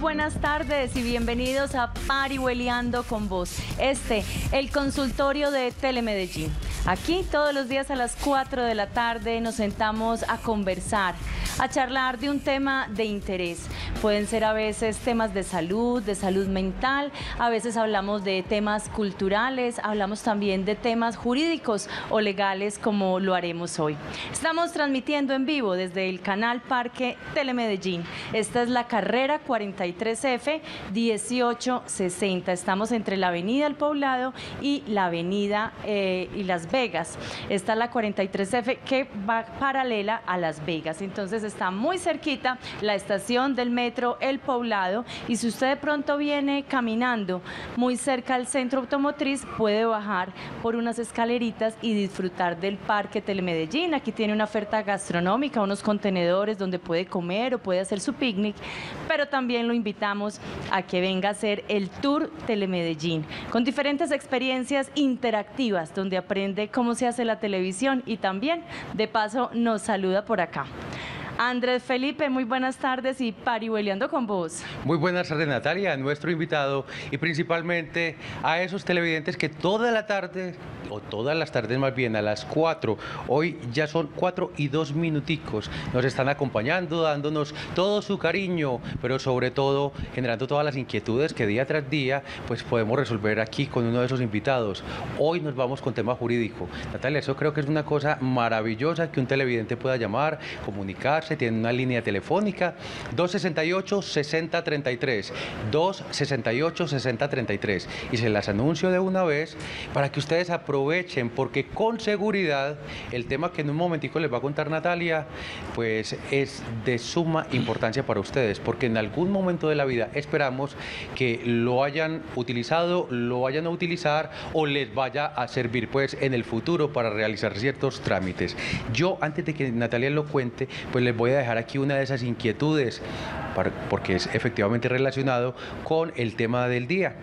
Buenas tardes y bienvenidos a Parihueliando con Vos. Este, el consultorio de Telemedellín. Aquí todos los días a las 4 de la tarde nos sentamos a conversar, a charlar de un tema de interés. Pueden ser a veces temas de salud, de salud mental, a veces hablamos de temas culturales, hablamos también de temas jurídicos o legales como lo haremos hoy. Estamos transmitiendo en vivo desde el canal Parque Telemedellín. Esta es la carrera 43F 1860. Estamos entre la avenida El Poblado y la avenida eh, y Las Vegas. Esta es la 43F que va paralela a Las Vegas. Entonces está muy cerquita la estación del metro el Poblado y si usted de pronto viene caminando muy cerca al centro automotriz puede bajar por unas escaleritas y disfrutar del Parque Telemedellín. Aquí tiene una oferta gastronómica, unos contenedores donde puede comer o puede hacer su picnic, pero también lo invitamos a que venga a hacer el Tour Telemedellín con diferentes experiencias interactivas donde aprende cómo se hace la televisión y también de paso nos saluda por acá. Andrés Felipe, muy buenas tardes y parihueleando con vos. Muy buenas tardes, Natalia, a nuestro invitado y principalmente a esos televidentes que toda la tarde, todas las tardes más bien, a las 4, hoy ya son 4 y 2 minuticos, nos están acompañando, dándonos todo su cariño, pero sobre todo generando todas las inquietudes que día tras día pues podemos resolver aquí con uno de esos invitados. Hoy nos vamos con tema jurídico. Natalia, eso creo que es una cosa maravillosa que un televidente pueda llamar, comunicarse tiene una línea telefónica 268-6033, 268-6033. Y se las anuncio de una vez para que ustedes aprovechen, porque con seguridad el tema que en un momentico les va a contar Natalia, pues es de suma importancia para ustedes, porque en algún momento de la vida esperamos que lo hayan utilizado, lo vayan a utilizar o les vaya a servir pues en el futuro para realizar ciertos trámites. Yo antes de que Natalia lo cuente, pues les voy a dejar aquí una de esas inquietudes, porque es efectivamente relacionado con el tema del día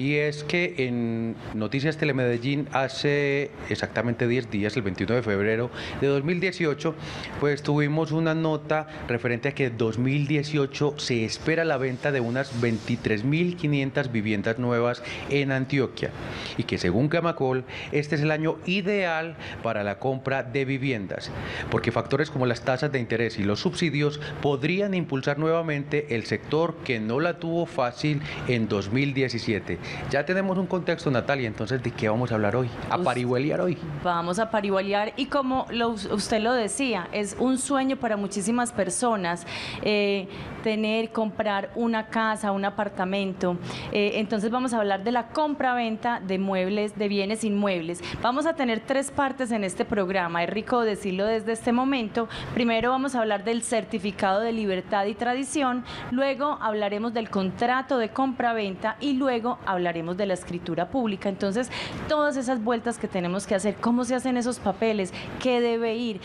y es que en Noticias Telemedellín hace exactamente 10 días, el 21 de febrero de 2018, pues tuvimos una nota referente a que en 2018 se espera la venta de unas 23.500 viviendas nuevas en Antioquia y que según Camacol este es el año ideal para la compra de viviendas, porque factores como las tasas de interés y los subsidios podrían impulsar nuevamente el sector que no la tuvo fácil en 2017. Ya tenemos un contexto, Natalia, entonces, ¿de qué vamos a hablar hoy? A parihueliar hoy. Vamos a parihueliar y como usted lo decía, es un sueño para muchísimas personas eh, tener, comprar una casa, un apartamento. Eh, entonces vamos a hablar de la compra-venta de muebles, de bienes inmuebles. Vamos a tener tres partes en este programa, es rico decirlo desde este momento. Primero vamos a hablar del certificado de libertad y tradición, luego hablaremos del contrato de compra-venta y luego hablaremos de la escritura pública. Entonces, todas esas vueltas que tenemos que hacer, cómo se hacen esos papeles, qué debe ir,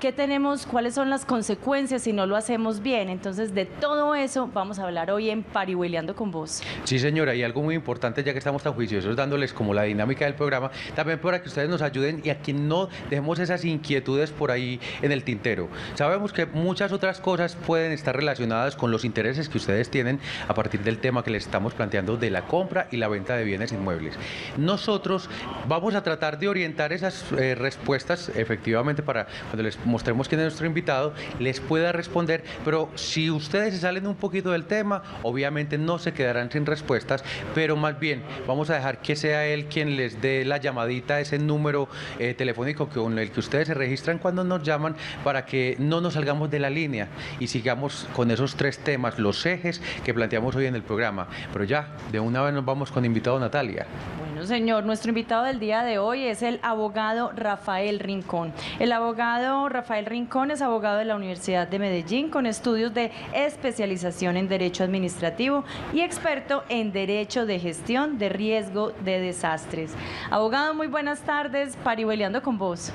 qué tenemos, cuáles son las consecuencias si no lo hacemos bien. Entonces, de todo eso vamos a hablar hoy en Parihueleando con vos. Sí, señora, y algo muy importante, ya que estamos tan juiciosos dándoles como la dinámica del programa, también para que ustedes nos ayuden y a que no dejemos esas inquietudes por ahí en el tintero. Sabemos que muchas otras cosas pueden estar relacionadas con los intereses que ustedes tienen a partir del tema que les estamos planteando de la compra y la venta de bienes inmuebles. Nosotros vamos a tratar de orientar esas eh, respuestas efectivamente para cuando les mostremos quién es nuestro invitado, les pueda responder, pero si ustedes se salen un poquito del tema, obviamente no se quedarán sin respuestas, pero más bien vamos a dejar que sea él quien les dé la llamadita a ese número eh, telefónico con el que ustedes se registran cuando nos llaman para que no nos salgamos de la línea y sigamos con esos tres temas, los ejes que planteamos hoy en el programa. Pero ya, de una vez nos vamos con invitado Natalia. Bueno, señor, nuestro invitado del día de hoy es el abogado Rafael Rincón. El abogado Rafael Rincón es abogado de la Universidad de Medellín con estudios de especialización en Derecho Administrativo y experto en Derecho de Gestión de Riesgo de Desastres. Abogado, muy buenas tardes, parihueleando con vos.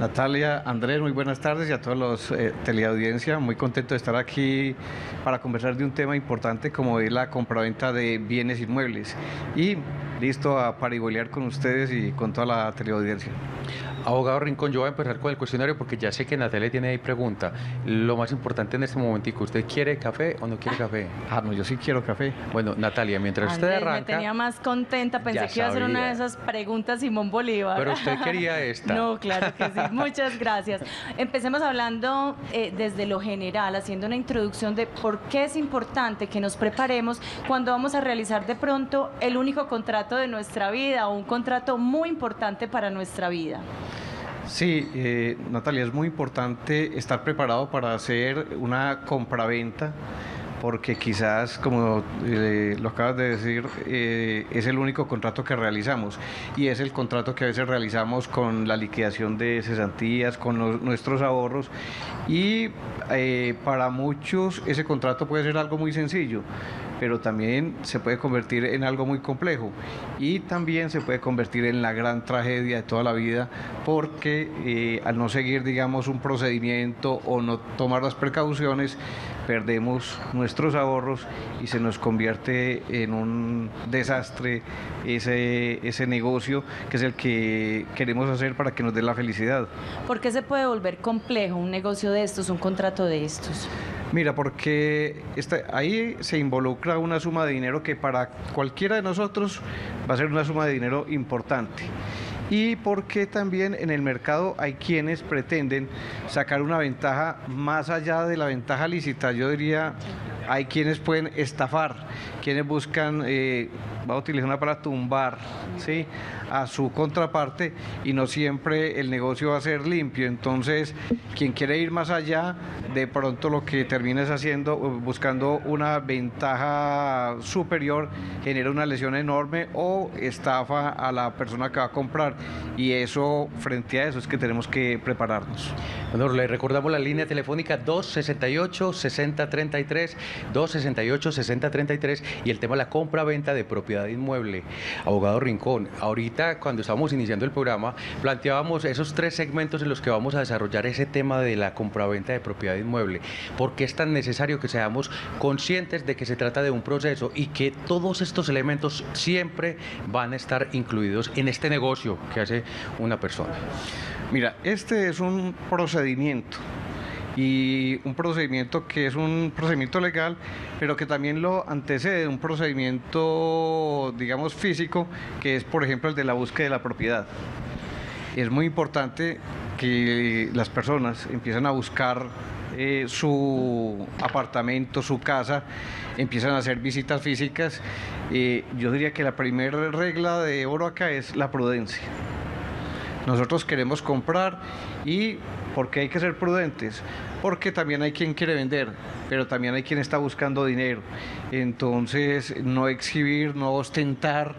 Natalia, Andrés, muy buenas tardes y a todos los eh, teleaudiencia. Muy contento de estar aquí para conversar de un tema importante como es la compraventa de bienes inmuebles. Y listo a paribolear con ustedes y con toda la teleaudiencia. Abogado Rincón, yo voy a empezar con el cuestionario porque ya sé que Natalia tiene ahí pregunta. Lo más importante en este momentico, ¿usted quiere café o no quiere café? Ah, no, yo sí quiero café. Bueno, Natalia, mientras usted arranca... me tenía más contenta, pensé que iba a hacer una de esas preguntas Simón Bolívar. Pero usted quería esta. no, claro que sí, muchas gracias. Empecemos hablando eh, desde lo general, haciendo una introducción de por qué es importante que nos preparemos cuando vamos a realizar de pronto el único contrato de nuestra vida o un contrato muy importante para nuestra vida. Sí, eh, Natalia, es muy importante estar preparado para hacer una compraventa porque quizás, como eh, lo acabas de decir, eh, es el único contrato que realizamos y es el contrato que a veces realizamos con la liquidación de cesantías, con nuestros ahorros y para muchos ese contrato puede ser algo muy sencillo pero también se puede convertir en algo muy complejo y también se puede convertir en la gran tragedia de toda la vida porque eh, al no seguir, digamos, un procedimiento o no tomar las precauciones, perdemos nuestros ahorros y se nos convierte en un desastre ese, ese negocio que es el que queremos hacer para que nos dé la felicidad. ¿Por qué se puede volver complejo un negocio de estos, un contrato de estos? Mira, porque ahí se involucra una suma de dinero que para cualquiera de nosotros va a ser una suma de dinero importante y porque también en el mercado hay quienes pretenden sacar una ventaja más allá de la ventaja lícita. Yo diría, hay quienes pueden estafar, quienes buscan, eh, va a utilizar una palabra, tumbar ¿sí? a su contraparte y no siempre el negocio va a ser limpio. Entonces, quien quiere ir más allá, de pronto lo que termina es haciendo, buscando una ventaja superior, genera una lesión enorme o estafa a la persona que va a comprar. Y eso, frente a eso, es que tenemos que prepararnos. Bueno, le recordamos la línea telefónica 268-6033, 268-6033 y el tema de la compra-venta de propiedad inmueble. Abogado Rincón, ahorita cuando estábamos iniciando el programa, planteábamos esos tres segmentos en los que vamos a desarrollar ese tema de la compra-venta de propiedad inmueble. ¿Por qué es tan necesario que seamos conscientes de que se trata de un proceso y que todos estos elementos siempre van a estar incluidos en este negocio que hace una persona? Mira, este es un procedimiento y un procedimiento que es un procedimiento legal, pero que también lo antecede un procedimiento, digamos, físico, que es, por ejemplo, el de la búsqueda de la propiedad. Es muy importante que las personas empiezan a buscar eh, su apartamento, su casa, empiezan a hacer visitas físicas. Eh, yo diría que la primera regla de oro acá es la prudencia. Nosotros queremos comprar y porque hay que ser prudentes, porque también hay quien quiere vender, pero también hay quien está buscando dinero. Entonces, no exhibir, no ostentar,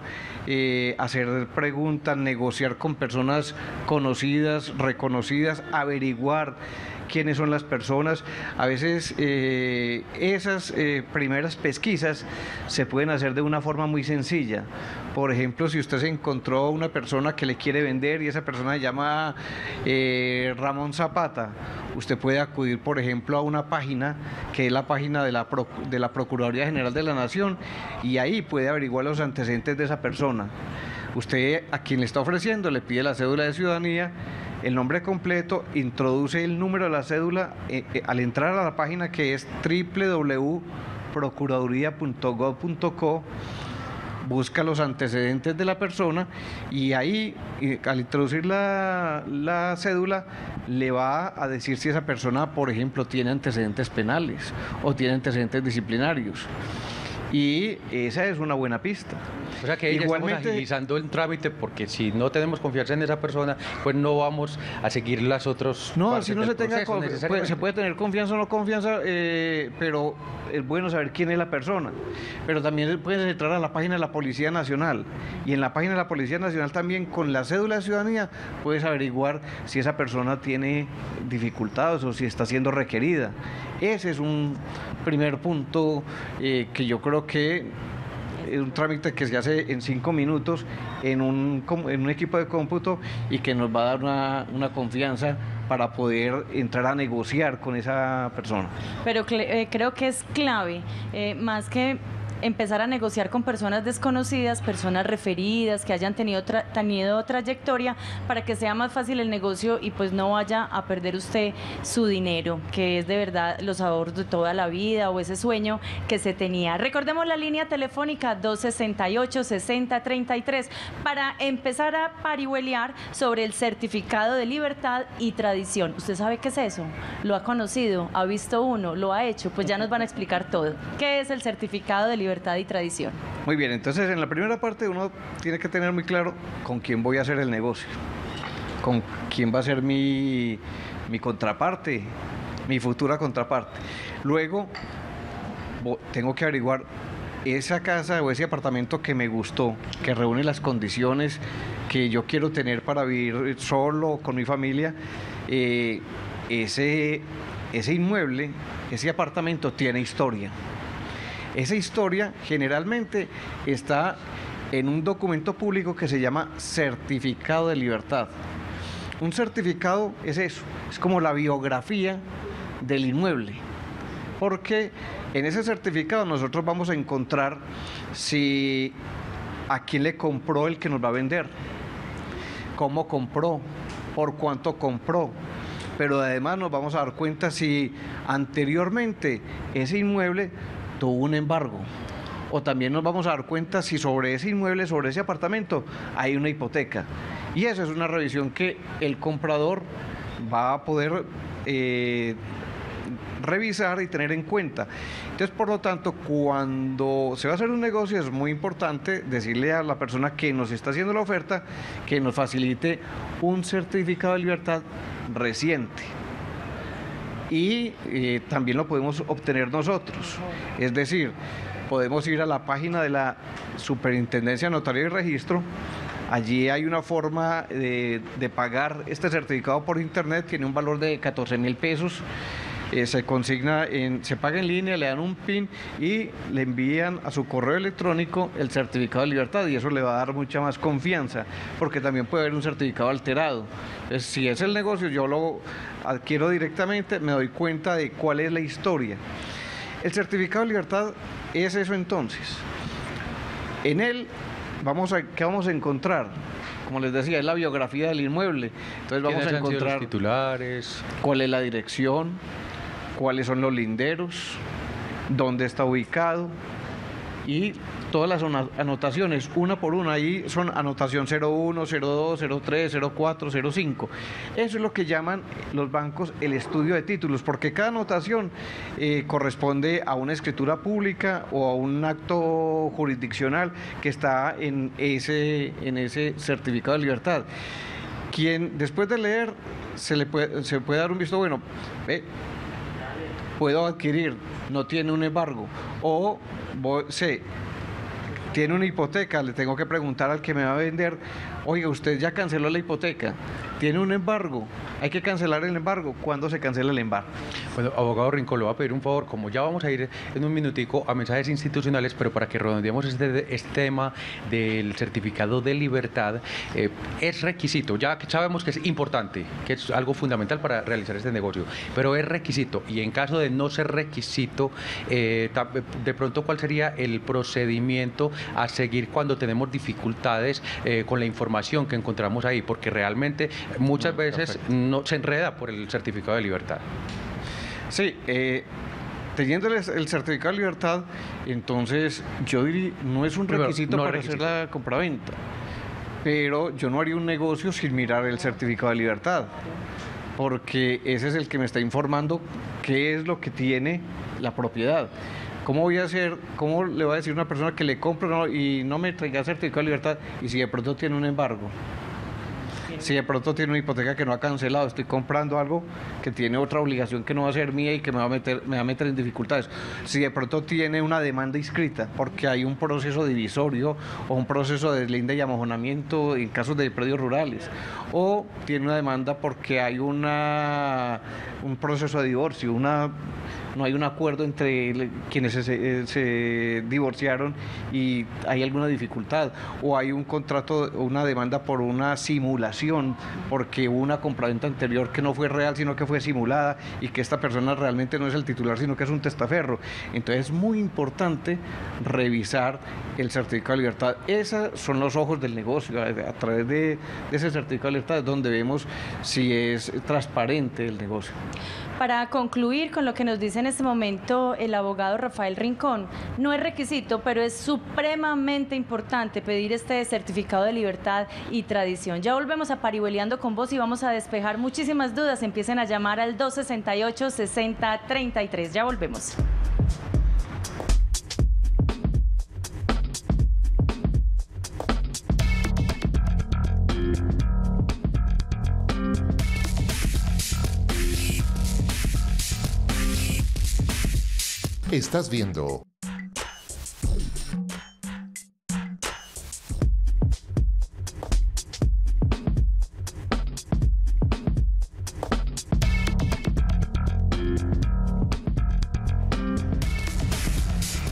eh, hacer preguntas, negociar con personas conocidas, reconocidas, averiguar quiénes son las personas. A veces eh, esas eh, primeras pesquisas se pueden hacer de una forma muy sencilla. Por ejemplo, si usted se encontró una persona que le quiere vender y esa persona se llama eh, Ramón Zapata, usted puede acudir, por ejemplo, a una página que es la página de la, de la Procuraduría General de la Nación y ahí puede averiguar los antecedentes de esa persona. Usted a quien le está ofreciendo le pide la cédula de ciudadanía el nombre completo, introduce el número de la cédula eh, eh, al entrar a la página que es www.procuraduría.gov.co busca los antecedentes de la persona y ahí al introducir la, la, cédula le va a decir si esa persona, por ejemplo, tiene antecedentes penales o tiene antecedentes disciplinarios Y esa es una buena pista. O sea que ella Igualmente, estamos agilizando el trámite porque si no tenemos confianza en esa persona, pues no vamos a seguir las otras. No, si no se tenga se puede tener confianza o no confianza, eh, pero es bueno saber quién es la persona. Pero también puedes entrar a la página de la Policía Nacional. Y en la página de la Policía Nacional también con la cédula de ciudadanía puedes averiguar si esa persona tiene dificultades o si está siendo requerida. Ese es un primer punto eh, que yo creo que es un trámite que se hace en cinco minutos en un, en un equipo de cómputo y que nos va a dar una, una confianza para poder entrar a negociar con esa persona. Pero eh, creo que es clave, eh, más que empezar a negociar con personas desconocidas, personas referidas, que hayan tenido, tenido trayectoria, para que sea más fácil el negocio y pues no vaya a perder usted su dinero, que es de verdad los ahorros de toda la vida o ese sueño que se tenía. Recordemos la línea telefónica 268-6033 para empezar a parihuelear sobre el certificado de libertad y tradición. ¿Usted sabe qué es eso? ¿Lo ha conocido? ¿Ha visto uno? ¿Lo ha hecho? Pues ya nos van a explicar todo. ¿Qué es el certificado de libertad? Libertad y tradición. Muy bien, entonces en la primera parte uno tiene que tener muy claro con quién voy a hacer el negocio, con quién va a ser mi, contraparte, mi futura contraparte. Luego tengo que averiguar esa casa o ese apartamento que me gustó, que reúne las condiciones que yo quiero tener para vivir solo con mi familia, eh, ese inmueble, ese apartamento tiene historia. Esa historia generalmente está en un documento público que se llama certificado de libertad. Un certificado es eso, es como la biografía del inmueble, porque en ese certificado nosotros vamos a encontrar si a quién le compró el que nos va a vender, cómo compró, por cuánto compró, pero además nos vamos a dar cuenta si anteriormente ese inmueble tuvo un embargo. O también nos vamos a dar cuenta si sobre ese inmueble, sobre ese apartamento, hay una hipoteca. Y esa es una revisión que el comprador va a poder eh, revisar y tener en cuenta. Entonces, por lo tanto, cuando se va a hacer un negocio es muy importante decirle a la persona que nos está haciendo la oferta que nos facilite un certificado de libertad reciente y eh, también lo podemos obtener nosotros. Es decir, podemos ir a la página de la Superintendencia Notario y Registro. Allí hay una forma de, pagar este certificado por internet, tiene un valor de 14 mil pesos eh, se consigna, en, se paga en línea, le dan un PIN y le envían a su correo electrónico el certificado de libertad y eso le va a dar mucha más confianza porque también puede haber un certificado alterado. si es el negocio, yo lo adquiero directamente, me doy cuenta de cuál es la historia. El certificado de libertad es eso entonces. En él, vamos a, ¿qué vamos a encontrar? como les decía, es la biografía del inmueble. Entonces vamos a encontrar los titulares, cuál es la dirección, cuáles son los linderos, dónde está ubicado y todas las anotaciones, una por una, ahí son anotación 01, 02, 03, 04, 05. Eso es lo que llaman los bancos el estudio de títulos, porque cada anotación eh, corresponde a una escritura pública o a un acto jurisdiccional que está en ese, en ese certificado de libertad. Quien después de leer se le puede, se puede dar un visto bueno, puedo adquirir, no tiene un embargo, o sé, tiene una hipoteca, le tengo que preguntar al que me va a vender, oiga, usted ya canceló la hipoteca, tiene un embargo, hay que cancelar el embargo. ¿Cuándo se cancela el embargo? Bueno, abogado Rincón, le voy a pedir un favor, como ya vamos a ir en un minutico a mensajes institucionales, pero para que redondeemos este, este tema del certificado de libertad, eh, es requisito, ya que sabemos que es importante, que es algo fundamental para realizar este negocio, pero es requisito. Y en caso de no ser requisito, eh, de pronto cuál sería el procedimiento a seguir cuando tenemos dificultades eh, con la información que encontramos ahí, porque realmente muchas veces no se enreda por el certificado de libertad. Sí, eh, teniendo el, certificado de libertad, entonces yo diría, no es un requisito para hacer la compraventa, pero yo no haría un negocio sin mirar el certificado de libertad, porque ese es el que me está informando qué es lo que tiene la propiedad. ¿Cómo voy a hacer, cómo le voy a decir a una persona que le compro y no me traiga certificado de libertad y si de pronto tiene un embargo? Si de pronto tiene una hipoteca que no ha cancelado, estoy comprando algo que tiene otra obligación que no va a ser mía y que me va a meter, me va a meter en dificultades. Si de pronto tiene una demanda inscrita porque hay un proceso divisorio o un proceso de deslinde y amojonamiento en casos de predios rurales, o tiene una demanda porque hay una, un proceso de divorcio, una no hay un acuerdo entre quienes se, divorciaron y hay alguna dificultad, o hay un contrato, una demanda por una simulación, porque hubo una compraventa anterior que no fue real, sino que fue simulada y que esta persona realmente no es el titular, sino que es un testaferro. Entonces es muy importante revisar el certificado de libertad. Esos son los ojos del negocio, a través de, de ese certificado de libertad es donde vemos si es transparente el negocio. Para concluir con lo que nos dice en este momento el abogado Rafael Rincón, no es requisito, pero es supremamente importante pedir este certificado de libertad y tradición. Ya volvemos a Parihueliando con vos y vamos a despejar muchísimas dudas. Empiecen a llamar al 268-6033. Ya volvemos. Estás viendo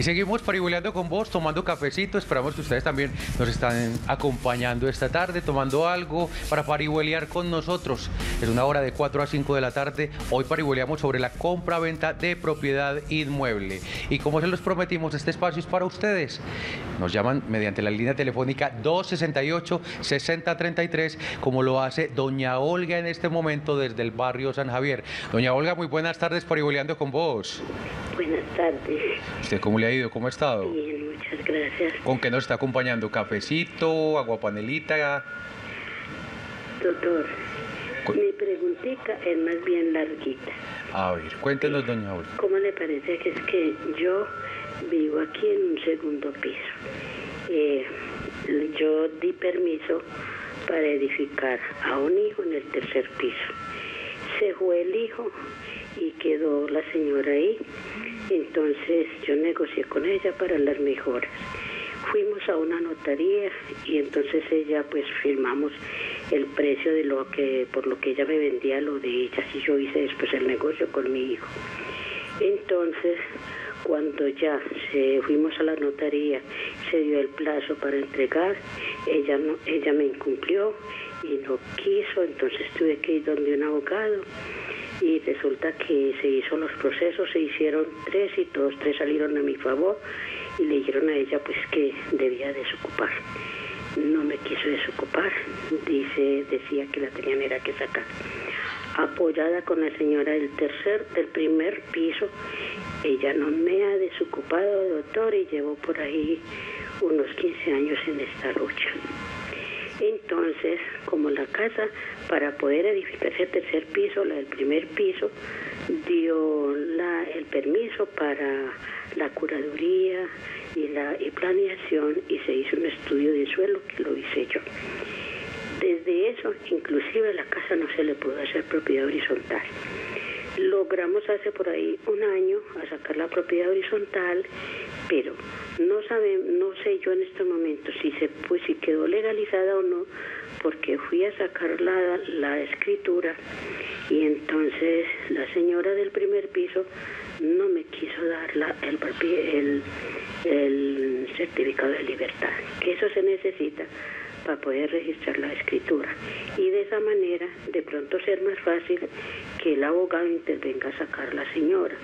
Seguimos parihueleando con vos, tomando cafecito. Esperamos que ustedes también nos están acompañando esta tarde, tomando algo para parihuelear con nosotros. Es una hora de 4 a 5 de la tarde. Hoy parihueleamos sobre la compra-venta de propiedad inmueble. Y como se los prometimos, este espacio es para ustedes. Nos llaman mediante la línea telefónica 268-6033, como lo hace doña Olga en este momento desde el barrio San Javier. Doña Olga, muy buenas tardes, parihueleando con vos. Buenas tardes. ¿Usted cómo le ha ido? ¿Cómo ha estado? Bien, muchas gracias. ¿Con qué nos está acompañando? ¿Cafecito? ¿Aguapanelita? Doctor, mi preguntita es más bien larguita. A ver, cuéntenos, doña Olga. ¿Cómo le parece que es que yo vivo aquí en un segundo piso? Eh, yo di permiso para edificar a un hijo en el tercer piso. Se fue el hijo y quedó la señora ahí. Entonces yo negocié con ella para las mejoras. Fuimos a una notaría y entonces ella pues firmamos el precio de lo que por lo que ella me vendía lo de ella y yo hice después el negocio con mi hijo. Entonces, cuando ya fuimos a la notaría, se dio el plazo para entregar, ella no, ella me incumplió y no quiso, entonces tuve que ir donde un abogado y resulta que se hizo los procesos, se hicieron tres y todos tres salieron a mi favor y le dijeron a ella pues que debía desocupar. No me quiso desocupar, dice, decía que la tenían era que sacar. Apoyada con la señora del tercer, del primer piso, ella no me ha desocupado, doctor, y llevo por ahí unos 15 años en esta lucha. Entonces, como la casa, para poder edificar ese tercer piso, la del primer piso, dio el permiso para la curaduría y la planeación y se hizo un estudio de suelo que lo hice yo. Desde eso, inclusive la casa no se le pudo hacer propiedad horizontal. Logramos hace por ahí un año a sacar la propiedad horizontal, pero no sabe, no sé yo en este momento si se pues si quedó legalizada o no, porque fui a sacar la, la escritura y entonces la señora del primer piso no me quiso dar la, el, el, el certificado de libertad, que eso se necesita para poder registrar la escritura y de esa manera de pronto ser más fácil que el abogado intervenga a sacar a la señora.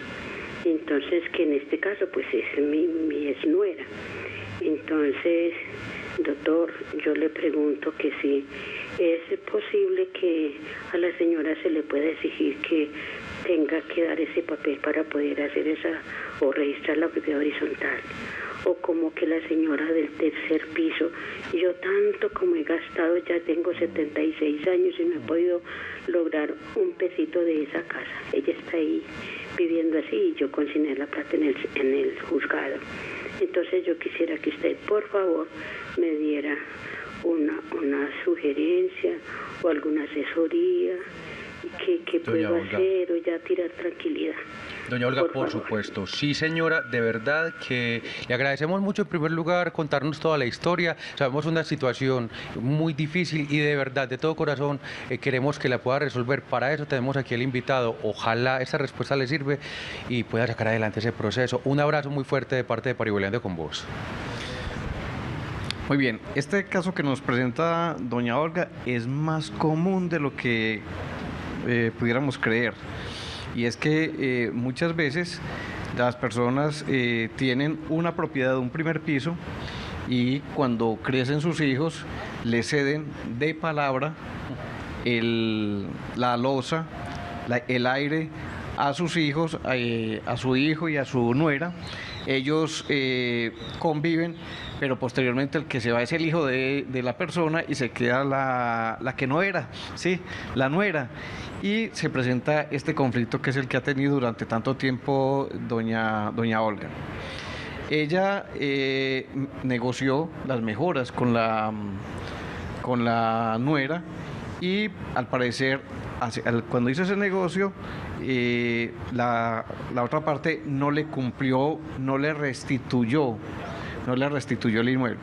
Entonces, que en este caso pues es mi, mi nuera. Entonces, doctor, yo le pregunto que si es posible que a la señora se le pueda exigir que tenga que dar ese papel para poder hacer esa o registrar la propiedad horizontal o como que la señora del tercer piso. Yo tanto como he gastado, ya tengo 76 años y no he podido lograr un pesito de esa casa. Ella está ahí viviendo así y yo consigné la plata en el, en el juzgado. Entonces yo quisiera que usted, por favor, me diera una, una sugerencia o alguna asesoría que, que puedo hacer o ya tirar tranquilidad. Doña Olga, por, supuesto. Sí, señora, de verdad que le agradecemos mucho en primer lugar contarnos toda la historia. Sabemos una situación muy difícil y de verdad, de todo corazón, eh, queremos que la pueda resolver. Para eso tenemos aquí el invitado. Ojalá esta respuesta le sirve y pueda sacar adelante ese proceso. Un abrazo muy fuerte de parte de Pariboleando con vos. Muy bien, este caso que nos presenta doña Olga es más común de lo que eh, pudiéramos creer y es que eh, muchas veces las personas eh, tienen una propiedad de un primer piso y cuando crecen sus hijos le ceden de palabra la losa, el aire a sus hijos, a su hijo y a su nuera. Ellos conviven pero posteriormente el que se va es el hijo de, la persona y se queda la, la, que no era, ¿sí? La nuera. Y se presenta este conflicto que es el que ha tenido durante tanto tiempo doña, doña Olga. Ella eh, negoció las mejoras con la, con la nuera y al parecer cuando hizo ese negocio eh, la, otra parte no le cumplió, no le restituyó no le restituyó el inmueble.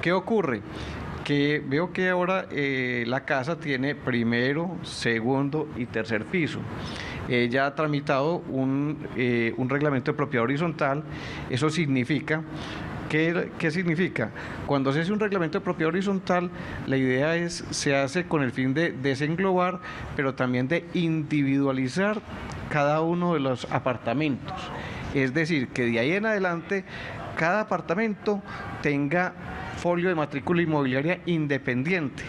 ¿Qué ocurre? que veo que ahora eh, la casa tiene primero, segundo y tercer piso. Ella ha tramitado eh, un reglamento de propiedad horizontal. Eso significa ¿Qué, ¿Qué, significa? Cuando se hace un reglamento de propiedad horizontal, la idea es, se hace con el fin de desenglobar, pero también de individualizar cada uno de los apartamentos. Es decir, que de ahí en adelante cada apartamento tenga folio de matrícula inmobiliaria independiente.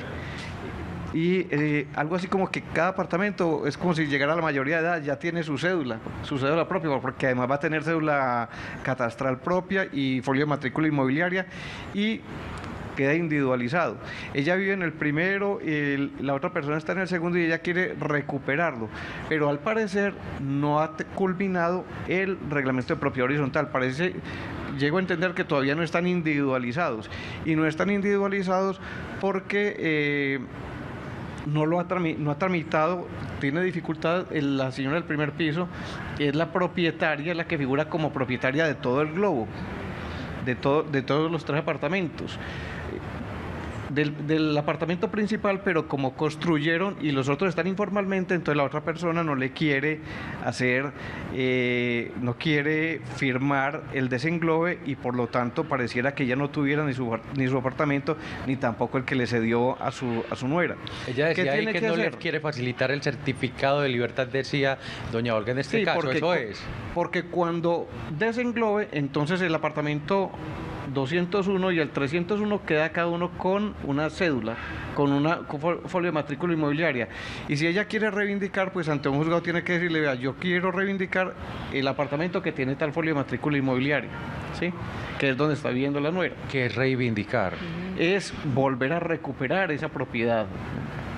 Y eh, algo así como que cada apartamento es como si llegara a la mayoría de edad, ya tiene su cédula, su cédula propia, porque además va a tener cédula catastral propia y folio de matrícula inmobiliaria y queda individualizado. Ella vive en el primero, la otra persona está en el segundo y ella quiere recuperarlo, pero al parecer no ha culminado el reglamento de propiedad horizontal. Parece llego a entender que todavía no están individualizados. Y no están individualizados porque eh, no lo ha, no ha tramitado, tiene dificultad la señora del primer piso, es la propietaria, la que figura como propietaria de todo el globo, de, todo, de todos los tres apartamentos del, apartamento principal, pero como construyeron y los otros están informalmente, entonces la otra persona no le quiere hacer, eh, no quiere firmar el desenglobe y por lo tanto pareciera que ya no tuviera ni su, ni su apartamento ni tampoco el que le cedió a su, a su nuera. Ella decía ahí que, no le quiere facilitar el certificado de libertad, decía doña Olga en este caso, porque, eso es. Porque cuando desenglobe, entonces el apartamento 201 y el 301 queda cada uno con una cédula, con una folio de matrícula inmobiliaria. Y si ella quiere reivindicar, pues ante un juzgado tiene que decirle, vea, yo quiero reivindicar el apartamento que tiene tal folio de matrícula inmobiliaria, ¿sí? Que es donde está viviendo la nuera. ¿Qué es reivindicar? Es volver a recuperar esa propiedad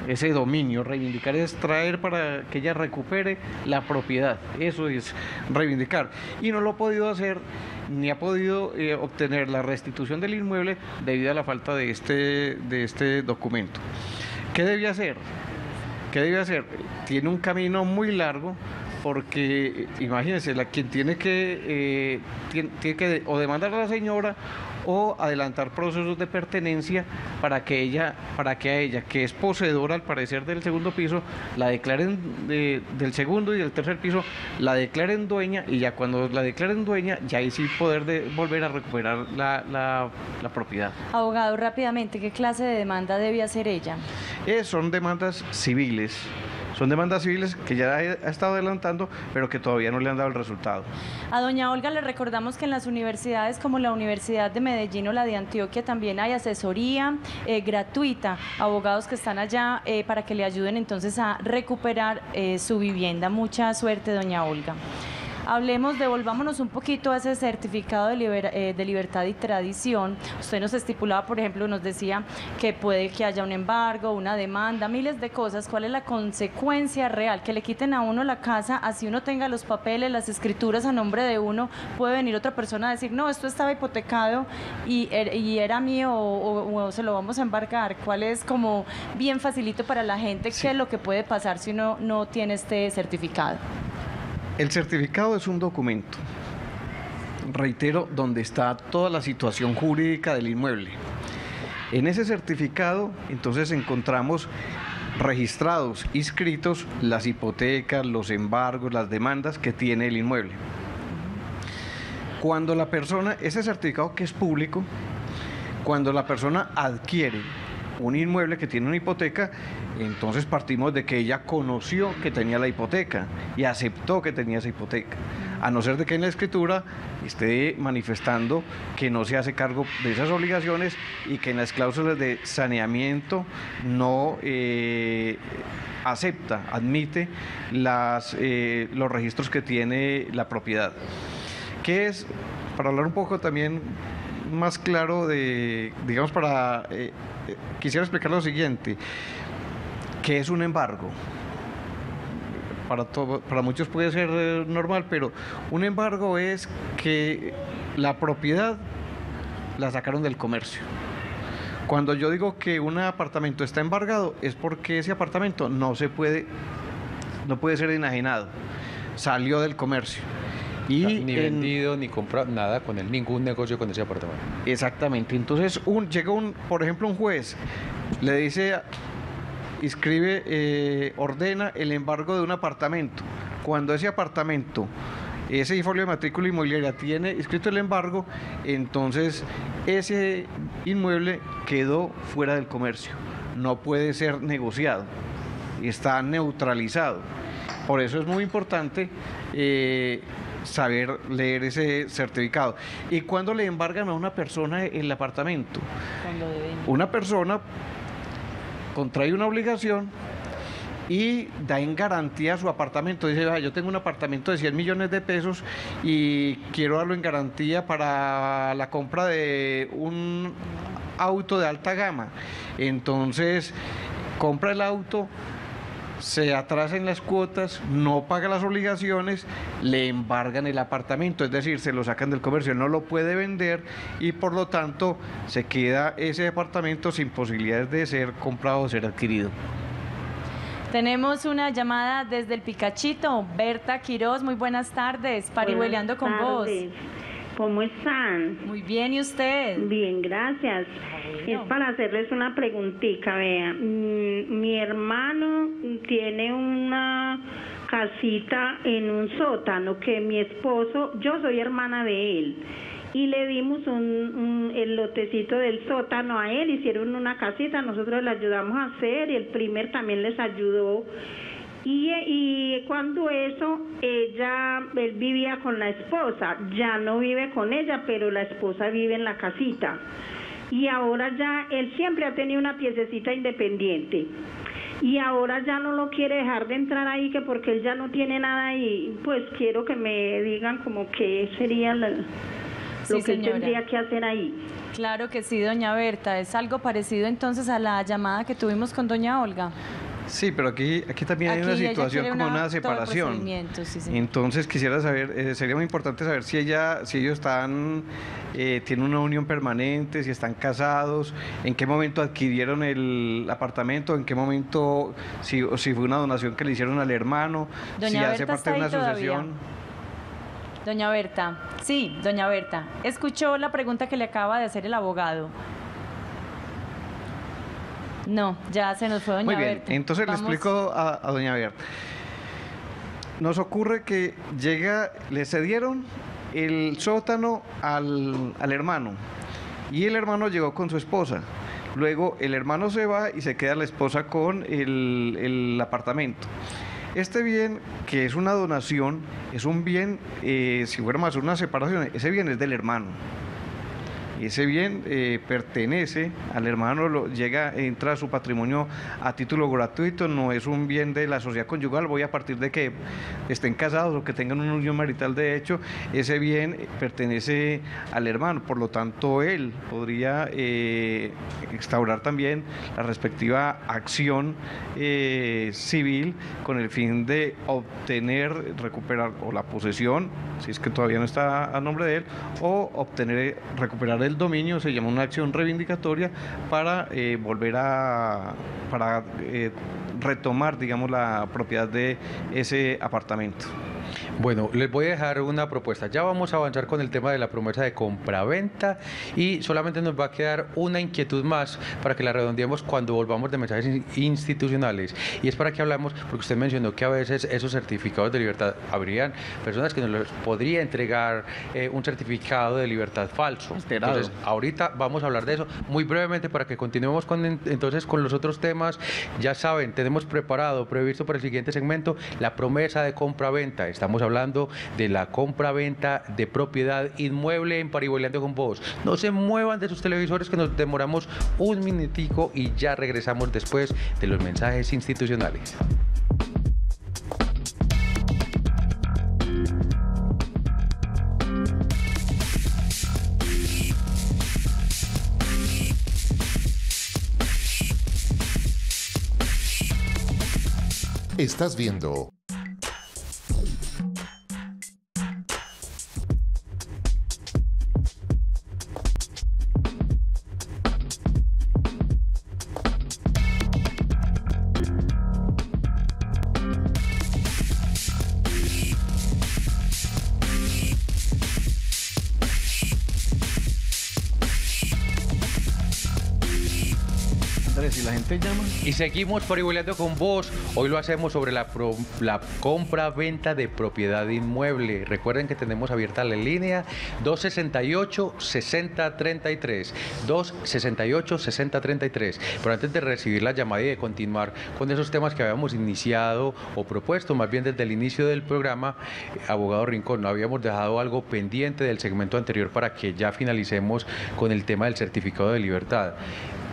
ese dominio. Reivindicar es traer para que ella recupere la propiedad. Eso es reivindicar. Y no lo ha podido hacer ni ha podido eh, obtener la restitución del inmueble debido a la falta de este, de este documento. ¿Qué debe hacer? ¿Qué debe hacer? Tiene un camino muy largo porque imagínense, la, quien tiene que, eh, tiene, que o demandar a la señora o adelantar procesos de pertenencia para que ella, para que a ella, que es poseedora al parecer del segundo piso, la declaren del segundo y del tercer piso, la declaren dueña y ya cuando la declaren dueña, ya ahí sí poder de, volver a recuperar la, la, propiedad. Abogado, rápidamente, ¿qué clase de demanda debe hacer ella? Eh, son demandas civiles. Son demandas civiles que ya ha estado adelantando, pero que todavía no le han dado el resultado. A doña Olga le recordamos que en las universidades como la Universidad de Medellín o la de Antioquia también hay asesoría eh, gratuita, abogados que están allá eh, para que le ayuden entonces a recuperar eh, su vivienda. Mucha suerte, doña Olga. Hablemos, devolvámonos un poquito a ese certificado de, eh, de libertad y tradición. Usted nos estipulaba, por ejemplo, nos decía que puede que haya un embargo, una demanda, miles de cosas. ¿Cuál es la consecuencia real? Que le quiten a uno la casa, así uno tenga los papeles, las escrituras a nombre de uno, puede venir otra persona a decir, no, esto estaba hipotecado y, er, era mío o, se lo vamos a embarcar. ¿Cuál es como bien facilito para la gente qué es lo que puede pasar si uno no tiene este certificado? El certificado es un documento, reitero, donde está toda la situación jurídica del inmueble. En ese certificado, entonces encontramos registrados, inscritos las hipotecas, los embargos, las demandas que tiene el inmueble. Cuando la persona, ese certificado que es público, cuando la persona adquiere un inmueble que tiene una hipoteca, entonces partimos de que ella conoció que tenía la hipoteca y aceptó que tenía esa hipoteca. A no ser de que en la escritura esté manifestando que no se hace cargo de esas obligaciones y que en las cláusulas de saneamiento no eh, acepta, admite las, eh, los registros que tiene la propiedad. ¿Qué es, para hablar un poco también más claro de, digamos, para, eh, quisiera explicar lo siguiente. ¿Qué es un embargo? Para, para muchos puede ser eh, normal, pero un embargo es que la propiedad la sacaron del comercio. Cuando yo digo que un apartamento está embargado es porque ese apartamento no se puede, no puede ser enajenado, salió del comercio. Y ni vendido, ni comprado, nada con él, ningún negocio con ese apartamento. Exactamente. Entonces, un, llega un, por ejemplo, un juez, le dice inscribe, eh, ordena el embargo de un apartamento. Cuando ese apartamento, ese informe de matrícula inmobiliaria tiene escrito el embargo, entonces ese inmueble quedó fuera del comercio. No puede ser negociado. Está neutralizado. Por eso es muy importante eh, saber leer ese certificado. ¿Y cuando le embargan a una persona el apartamento? Una persona contrae una obligación y da en garantía su apartamento. Dice, yo tengo un apartamento de 100 millones de pesos y quiero darlo en garantía para la compra de un auto de alta gama. Entonces, compra el auto, se atrasa en las cuotas, no paga las obligaciones, le embargan el apartamento, es decir, se lo sacan del comercio, no lo puede vender y por lo tanto se queda ese apartamento sin posibilidades de ser comprado o ser adquirido. Tenemos una llamada desde el Picachito, Berta Quiroz, muy buenas tardes, parihueleando con vos. ¿Cómo están? Muy bien, ¿y usted? Bien, gracias. Es para hacerles una preguntita, vea. Mm, mi hermano tiene una casita en un sótano que mi esposo, yo soy hermana de él, y le dimos un, el lotecito del sótano a él, hicieron una casita, nosotros le ayudamos a hacer y el primer también les ayudó y, cuando eso, ella, él vivía con la esposa, ya no vive con ella, pero la esposa vive en la casita. Y ahora ya, él siempre ha tenido una piececita independiente. Y ahora ya no lo quiere dejar de entrar ahí, que porque él ya no tiene nada ahí, pues quiero que me digan como que sería lo que él tendría que hacer ahí. Claro que sí, doña Berta. Es algo parecido entonces a la llamada que tuvimos con doña Olga. Sí, pero aquí, aquí también hay una situación como una, separación. Entonces quisiera saber, eh, sería muy importante saber si ella, si ellos están, eh, tienen una unión permanente, si están casados, en qué momento adquirieron el apartamento, en qué momento, si, si fue una donación que le hicieron al hermano, si hace parte de una asociación. Doña Berta, sí, doña Berta, escuchó la pregunta que le acaba de hacer el abogado. No, ya se nos fue doña Muy bien, entonces le explico a, doña Berta. Nos ocurre que llega, le cedieron el sótano al, hermano y el hermano llegó con su esposa. Luego el hermano se va y se queda la esposa con el, apartamento. Este bien, que es una donación, es un bien, eh, si fuera más una separación, ese bien es del hermano. Ese bien eh, pertenece al hermano, llega, entra a su patrimonio a título gratuito, no es un bien de la sociedad conyugal, voy a partir de que estén casados o que tengan una unión marital de hecho, ese bien pertenece al hermano, por lo tanto él podría eh, instaurar también la respectiva acción eh, civil con el fin de obtener, recuperar o la posesión, si es que todavía no está a nombre de él, o obtener, recuperar el dominio, se llama una acción reivindicatoria para eh, volver a, para eh, retomar, digamos, la propiedad de ese apartamento. Bueno, les voy a dejar una propuesta. Ya vamos a avanzar con el tema de la promesa de compra-venta y solamente nos va a quedar una inquietud más para que la redondeemos cuando volvamos de mensajes institucionales. Y es para que hablamos, porque usted mencionó que a veces esos certificados de libertad habrían personas que nos les podría entregar eh, un certificado de libertad falso. Entonces, ahorita vamos a hablar de eso muy brevemente para que continuemos con entonces con los otros temas. Ya saben, tenemos preparado, previsto para el siguiente segmento, la promesa de compra-venta. Estamos hablando de la compra-venta de propiedad inmueble en Parihueliando con vos. No se muevan de sus televisores que nos demoramos un minutico y ya regresamos después de los mensajes institucionales. Estás viendo Y seguimos por igualando con vos. Hoy lo hacemos sobre la, compra-venta de propiedad inmueble. Recuerden que tenemos abierta la línea 268-6033. 268-6033. Pero antes de recibir la llamada y de continuar con esos temas que habíamos iniciado o propuesto, más bien desde el inicio del programa, abogado Rincón, no habíamos dejado algo pendiente del segmento anterior para que ya finalicemos con el tema del certificado de libertad.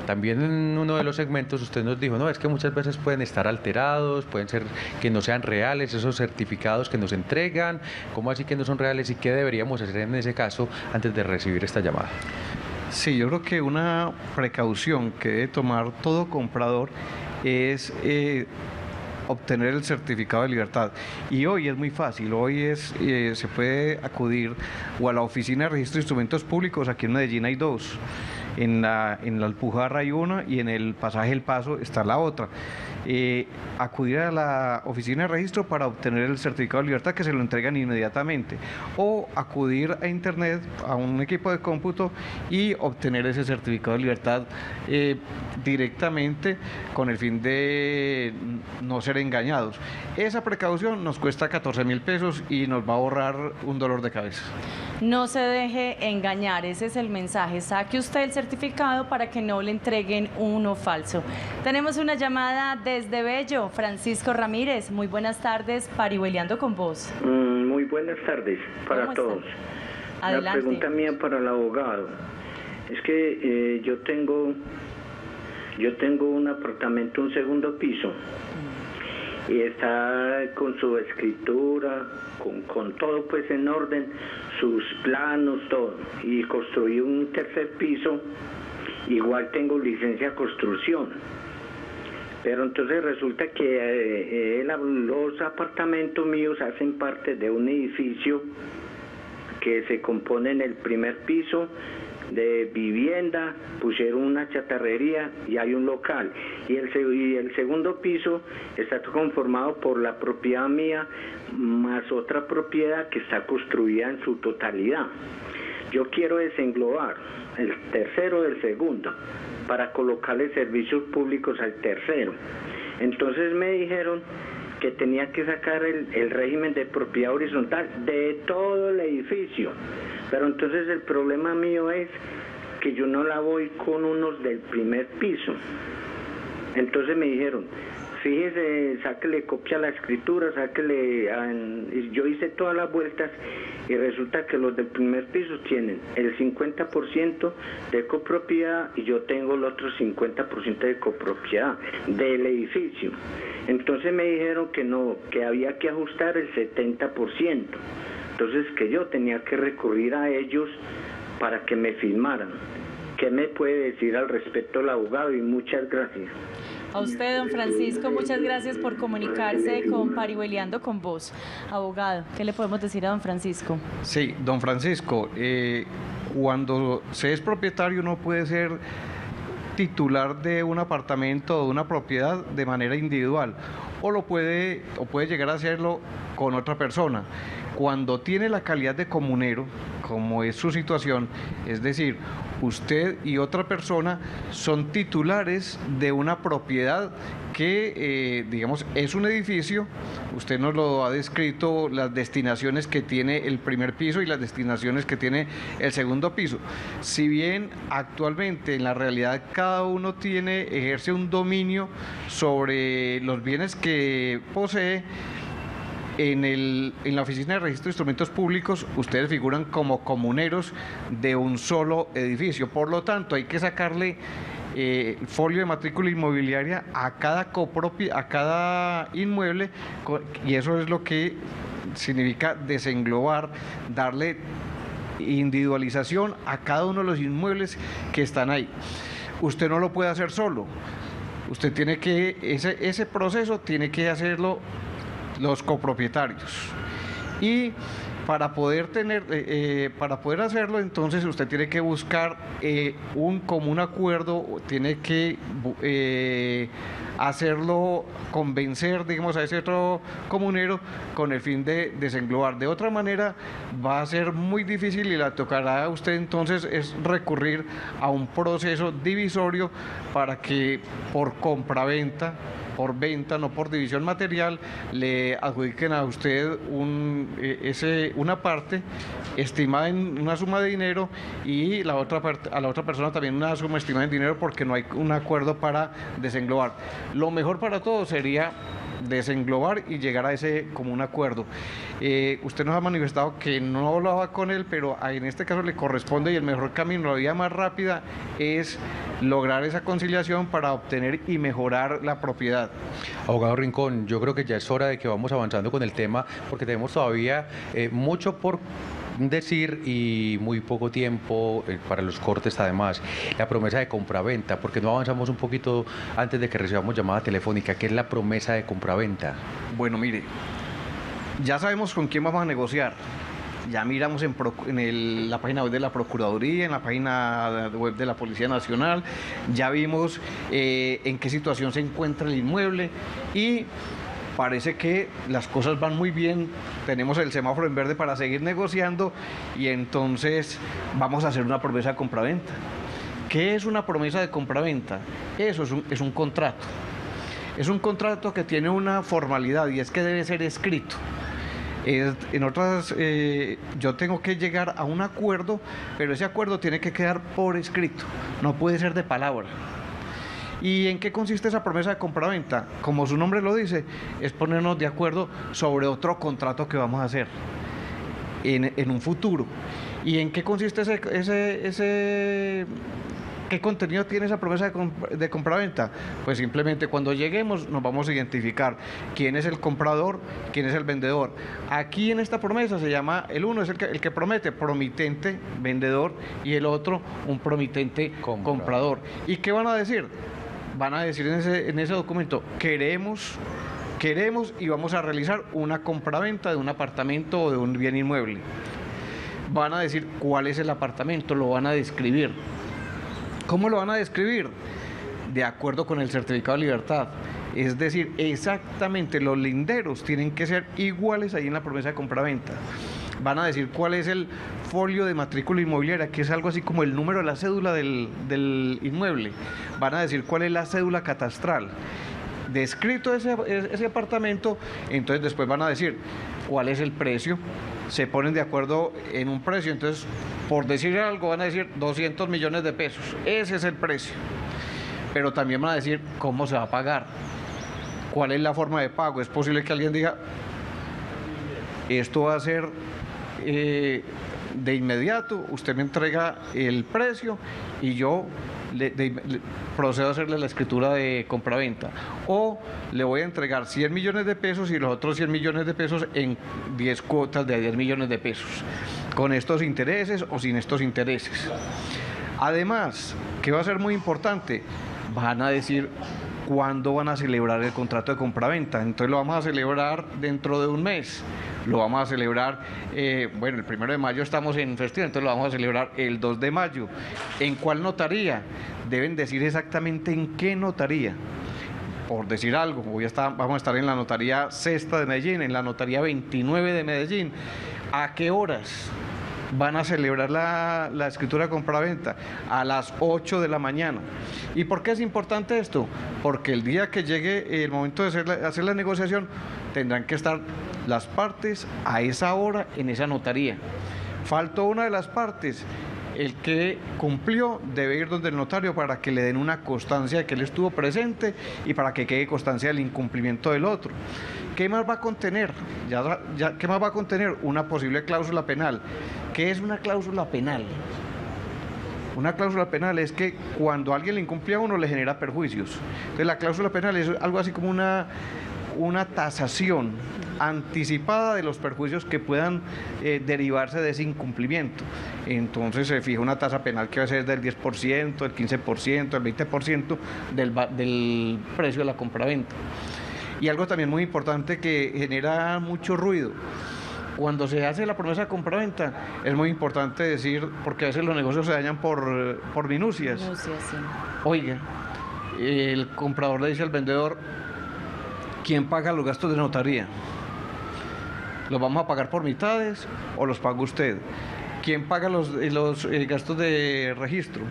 También en uno de los segmentos usted nos dijo, no, es que muchas veces pueden estar alterados, pueden ser que no sean reales esos certificados que nos entregan, ¿cómo así que no son reales y qué deberíamos hacer en ese caso antes de recibir esta llamada? Sí, yo creo que una precaución que debe tomar todo comprador es eh, obtener el certificado de libertad. Y hoy es muy fácil, hoy es, eh, se puede acudir o a la oficina de registro de instrumentos públicos, aquí en Medellín hay dos en la, en la Alpujarra hay una y en el pasaje El Paso está la otra. Eh, acudir a la oficina de registro para obtener el certificado de libertad que se lo entregan inmediatamente o acudir a internet a un equipo de cómputo y obtener ese certificado de libertad eh, directamente con el fin de no ser engañados. Esa precaución nos cuesta 14 mil pesos y nos va a ahorrar un dolor de cabeza. No se deje engañar, ese es el mensaje. Saque usted el certificado para que no le entreguen uno falso. Tenemos una llamada desde Bello, Francisco Ramírez. Muy buenas tardes, parihueleando con vos. Mm, muy buenas tardes para todos. La pregunta mía para el abogado es que eh, yo tengo yo tengo un apartamento, un segundo piso y está con su escritura, con, con todo pues en orden, sus planos, todo. Y construí un tercer piso, igual tengo licencia de construcción. Pero entonces resulta que eh, los apartamentos míos hacen parte de un edificio que se compone en el primer piso de vivienda, pusieron una chatarrería y hay un local. Y el, y el segundo piso está conformado por la propiedad mía más otra propiedad que está construida en su totalidad. Yo quiero desenglobar el tercero del segundo para colocarle servicios públicos al tercero. Entonces me dijeron que tenía que sacar el, régimen de propiedad horizontal de todo el edificio pero entonces el problema mío es que yo no la voy con unos del primer piso. Entonces me dijeron, fíjese, sáquele copia a la escritura, sáquele, yo hice todas las vueltas y resulta que los del primer piso tienen el 50% de copropiedad y yo tengo el otro 50% de copropiedad del edificio. Entonces me dijeron que no, que había que ajustar el 70%. Entonces que yo tenía que recurrir a ellos para que me firmaran. ¿Qué me puede decir al respecto el abogado? Y muchas gracias. A usted, don Francisco, muchas gracias por comunicarse con Parihueliando con vos. Abogado, ¿qué le podemos decir a don Francisco? Sí, don Francisco, eh, cuando se es propietario no puede ser titular de un apartamento o de una propiedad de manera individual o lo puede o puede llegar a hacerlo con otra persona. Cuando tiene la calidad de comunero, como es su situación, es decir, usted y otra persona son titulares de una propiedad que, eh, digamos, es un edificio, usted nos lo ha descrito, las destinaciones que tiene el primer piso y las destinaciones que tiene el segundo piso. Si bien actualmente en la realidad cada uno tiene, ejerce un dominio sobre los bienes que posee, en, el, en la Oficina de Registro de Instrumentos Públicos ustedes figuran como comuneros de un solo edificio. Por lo tanto, hay que sacarle eh, folio de matrícula inmobiliaria a cada copropia, a cada inmueble y eso es lo que significa desenglobar, darle individualización a cada uno de los inmuebles que están ahí. Usted no lo puede hacer solo. Usted tiene que, ese, ese proceso tiene que hacerlo los copropietarios. Y para poder tener, eh, eh, para poder hacerlo, entonces usted tiene que buscar eh, un común acuerdo, tiene que hacerlo convencer, digamos, a ese otro comunero con el fin de desenglobar. De otra manera, va a ser muy difícil y la tocará a usted entonces es recurrir a un proceso divisorio para que por compraventa por venta, no por división material, le adjudiquen a usted un, eh, ese, una parte estimada en una suma de dinero y la otra a la otra persona también una suma estimada en dinero porque no hay un acuerdo para desenglobar. Lo mejor para todos sería desenglobar y llegar a ese común acuerdo. Eh, usted nos ha manifestado que no hablaba con él, pero en este caso le corresponde y el mejor camino, la vía más rápida es lograr esa conciliación para obtener y mejorar la propiedad. Abogado Rincón, yo creo que ya es hora de que vamos avanzando con el tema porque tenemos todavía eh, mucho por decir y muy poco tiempo eh, para los cortes además. La promesa de compraventa, porque no avanzamos un poquito antes de que recibamos llamada telefónica, ¿qué es la promesa de compraventa? Bueno, mire, ya sabemos con quién vamos a negociar. Ya miramos en, la página web de la Procuraduría, en la página web de la Policía Nacional, ya vimos eh, en qué situación se encuentra el inmueble y parece que las cosas van muy bien, tenemos el semáforo en verde para seguir negociando y entonces vamos a hacer una promesa de compraventa. ¿Qué es una promesa de compraventa? Eso es un, contrato. Es un contrato que tiene una formalidad y es que debe ser escrito. en otras, eh, yo tengo que llegar a un acuerdo, pero ese acuerdo tiene que quedar por escrito, no puede ser de palabra. ¿Y en qué consiste esa promesa de compraventa? Como su nombre lo dice, es ponernos de acuerdo sobre otro contrato que vamos a hacer en, un futuro. ¿Y en qué consiste ese, ese, ese ¿Qué contenido tiene esa promesa de, de compraventa? Pues simplemente cuando lleguemos nos vamos a identificar quién es el comprador, quién es el vendedor. Aquí en esta promesa se llama, el uno es el que, el que promete, promitente, vendedor, y el otro un promitente comprador. ¿Y qué van a decir? Van a decir en ese, en ese documento, queremos, queremos y vamos a realizar una compraventa de un apartamento o de un bien inmueble. Van a decir cuál es el apartamento, lo van a describir. ¿Cómo lo van a describir? De acuerdo con el certificado de libertad. Es decir, exactamente los linderos tienen que ser iguales ahí en la promesa de compraventa van a decir cuál es el folio de matrícula inmobiliaria, que es algo así como el número de la cédula del, inmueble. Van a decir cuál es la cédula catastral. Descrito ese, ese apartamento, entonces después van a decir cuál es el precio, se ponen de acuerdo en un precio, entonces por decir algo van a decir 200 millones de pesos, ese es el precio, pero también van a decir cómo se va a pagar ¿Cuál es la forma de pago? Es posible que alguien diga, esto va a ser eh, de inmediato, usted me entrega el precio y yo procedo a hacerle la escritura de compraventa. O le voy a entregar 100 millones de pesos y los otros 100 millones de pesos en 10 cuotas de 10 millones de pesos, con estos intereses o sin estos intereses. Además, que va a ser muy importante, van a decir cuándo van a celebrar el contrato de compraventa. Entonces lo vamos a celebrar dentro de un mes. Lo vamos a celebrar, eh, bueno, el primero de mayo estamos en festivo, entonces lo vamos a celebrar el 2 de mayo. ¿En cuál notaría? Deben decir exactamente en qué notaría por decir algo, voy a estar, vamos a estar en la notaría sexta de Medellín, en la notaría 29 de Medellín. ¿A qué horas? Van a celebrar la, escritura compra-venta a las 8 de la mañana. ¿Y por qué es importante esto? Porque el día que llegue el momento de hacer la, hacer la negociación, tendrán que estar las partes a esa hora en esa notaría. Faltó una de las partes el que cumplió debe ir donde el notario para que le den una constancia de que él estuvo presente y para que quede constancia del incumplimiento del otro. ¿Qué más va a contener? ¿Qué más va a contener? Una posible cláusula penal. ¿Qué es una cláusula penal? Una cláusula penal es que cuando alguien le incumple a uno le genera perjuicios. Entonces la cláusula penal es algo así como una, una tasación anticipada de los perjuicios que puedan eh, derivarse de ese incumplimiento. Entonces se fija una tasa penal que va a ser del 10%, del 15%, del 20% del, del precio de la compraventa. Y algo también muy importante que genera mucho ruido cuando se hace la promesa de compraventa, es muy importante decir, porque a veces los negocios se dañan por, por minucias. Oiga, el comprador le dice al vendedor, ¿quién paga los gastos de notaría? ¿Los vamos a pagar por mitades o los paga usted? ¿Quién paga los, eh, los eh, gastos de registro?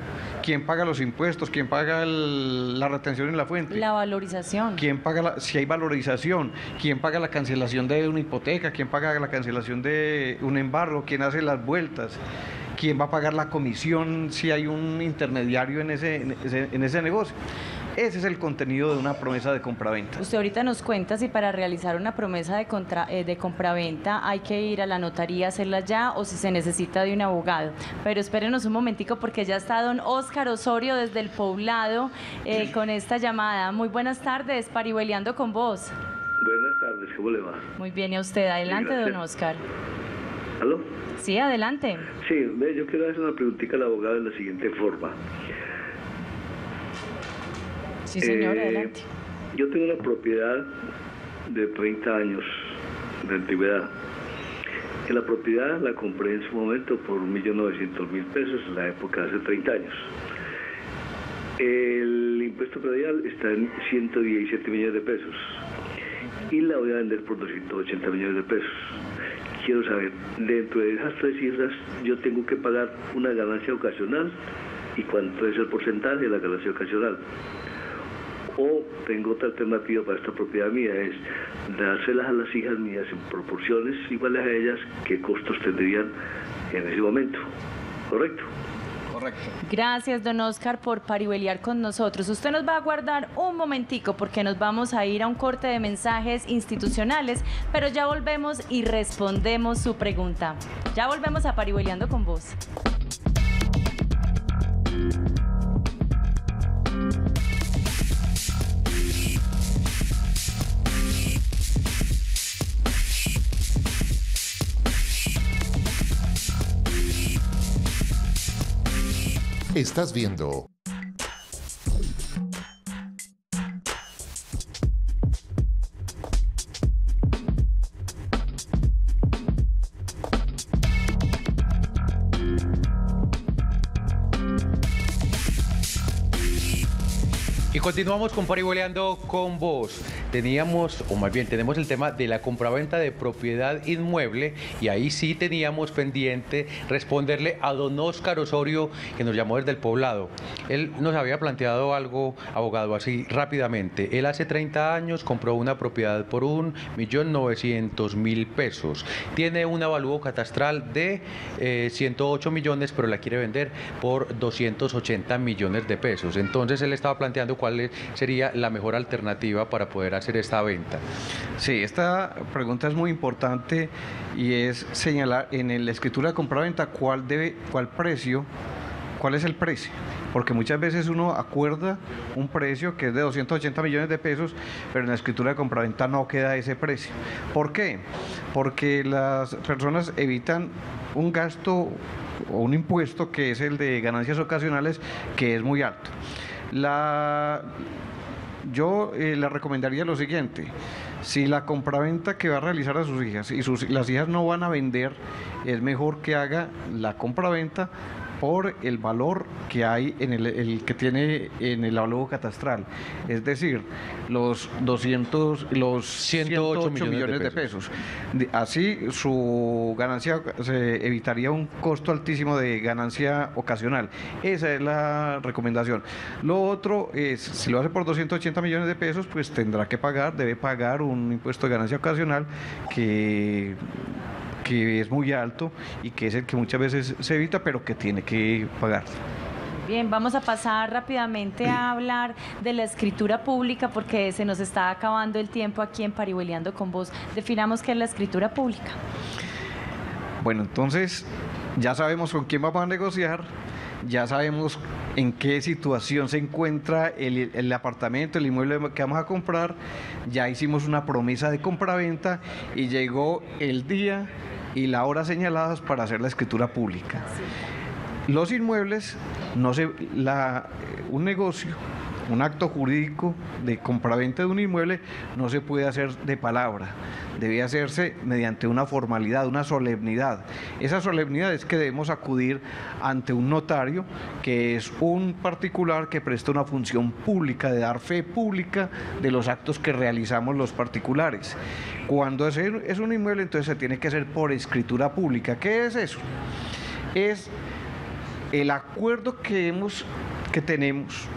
¿Quién paga los impuestos? ¿Quién paga la retención en la fuente? La valorización. ¿Quién paga si hay valorización? ¿Quién paga la cancelación de una hipoteca? ¿Quién paga la cancelación de un embargo? ¿Quién hace las vueltas? ¿Quién va a pagar la comisión si hay un intermediario en ese, en ese negocio? Ese es el contenido de una promesa de compraventa. Usted ahorita nos cuenta si para realizar una promesa de, contra, eh, de compraventa hay que ir a la notaría a hacerla ya o si se necesita de un abogado. Pero espérenos un momentico porque ya está don Óscar Osorio desde el poblado eh, con esta llamada. Muy buenas tardes, parihueleando con vos. Buenas tardes, ¿cómo le va? Muy bien, ¿y a usted? Adelante, don Óscar. ¿Aló? Sí, adelante. Sí, yo quiero hacer una preguntita al abogado de la siguiente forma. Sí, señor, eh, adelante. Yo tengo una propiedad de 30 años de antigüedad. La propiedad la compré en su momento por 1.900.000 pesos en la época hace 30 años. El impuesto predial está en 117 millones de pesos y la voy a vender por 280 millones de pesos. Quiero saber, dentro de esas tres cifras, yo tengo que pagar una ganancia ocasional y cuánto es el porcentaje de la ganancia ocasional. O tengo otra alternativa para esta propiedad mía, es dárselas a las hijas mías en proporciones iguales a ellas, qué costos tendrían en ese momento. ¿Correcto? Correcto. Gracias, don Oscar, por parihueliar con nosotros. Usted nos va a guardar un momentico porque nos vamos a ir a un corte de mensajes institucionales, pero ya volvemos y respondemos su pregunta. Ya volvemos a parihueliando con vos. Estás viendo continuamos con Pariboleando con vos teníamos, o más bien tenemos el tema de la compraventa de propiedad inmueble y ahí sí teníamos pendiente responderle a don Óscar Osorio que nos llamó desde el poblado. Él nos había planteado algo, abogado, así rápidamente. Él hace 30 años compró una propiedad por un millón novecientos mil pesos. Tiene un avalúo catastral de 108 eh, millones, pero la quiere vender por 280 millones de pesos. Entonces él estaba planteando cuál sería la mejor alternativa para poder hacer esta venta. Sí, esta pregunta es muy importante y es señalar en la escritura de compraventa cuál debe, cuál precio, cuál es el precio porque muchas veces uno acuerda un precio que es de 280 millones de pesos, pero en la escritura de compraventa no queda ese precio. ¿Por qué? Porque las personas evitan un gasto o un impuesto que es el de ganancias ocasionales, que es muy alto. La, yo eh, le recomendaría lo siguiente. Si la compraventa que va a realizar a sus hijas y sus, las hijas no van a vender, es mejor que haga la compraventa por el valor que hay en el, que tiene en el avalúo catastral. Es decir, los 200, los 108, millones, de, pesos. Así su ganancia se evitaría un costo altísimo de ganancia ocasional. Esa es la recomendación. Lo otro es, si lo hace por 280 millones de pesos, pues tendrá que pagar, debe pagar un impuesto de ganancia ocasional que que es muy alto y que es el que muchas veces se evita, pero que tiene que pagar. Bien, vamos a pasar rápidamente a hablar de la escritura pública porque se nos está acabando el tiempo aquí en Parihueliando con vos. Definamos qué es la escritura pública. Bueno, entonces ya sabemos con quién vamos a negociar, ya sabemos en qué situación se encuentra el, el, apartamento, el inmueble que vamos a comprar, ya hicimos una promesa de compraventa y llegó el día y la hora señaladas para hacer la escritura pública. Los inmuebles, no se, la, un negocio, un acto jurídico de compraventa de un inmueble no se puede hacer de palabra, debe hacerse mediante una formalidad, una solemnidad. Esa solemnidad es que debemos acudir ante un notario, que es un particular que presta una función pública, de dar fe pública de los actos que realizamos los particulares. Cuando es un inmueble, entonces se tiene que hacer por escritura pública. ¿Qué es eso? Es el acuerdo que, hemos, que tenemos